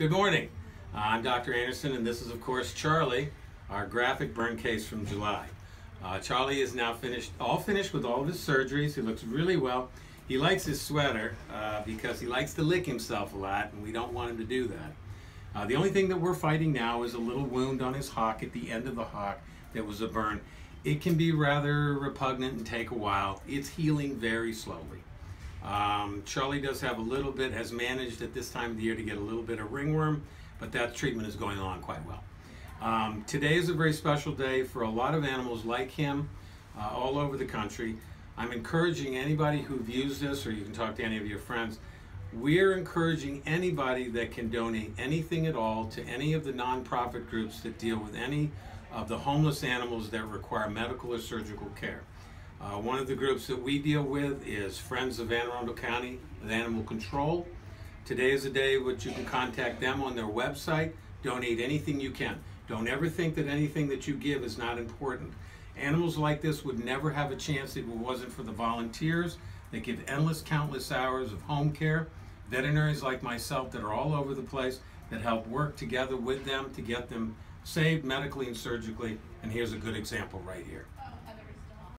Good morning. Uh, I'm Dr. Anderson, and this is, of course, Charlie, our graphic burn case from July. Uh, Charlie is now finished, all finished with all of his surgeries. He looks really well. He likes his sweater uh, because he likes to lick himself a lot, and we don't want him to do that. Uh, the only thing that we're fighting now is a little wound on his hock at the end of the hock that was a burn. It can be rather repugnant and take a while. It's healing very slowly. Um, Charlie does have a little bit, has managed at this time of the year to get a little bit of ringworm, but that treatment is going on quite well. Um, today is a very special day for a lot of animals like him uh, all over the country. I'm encouraging anybody who views this, or you can talk to any of your friends, we're encouraging anybody that can donate anything at all to any of the nonprofit groups that deal with any of the homeless animals that require medical or surgical care. Uh, one of the groups that we deal with is Friends of Anne Arundel County with Animal Control. Today is a day which you can contact them on their website, donate anything you can. Don't ever think that anything that you give is not important. Animals like this would never have a chance if it wasn't for the volunteers that give endless, countless hours of home care, veterinarians like myself that are all over the place that help work together with them to get them saved medically and surgically. And here's a good example right here.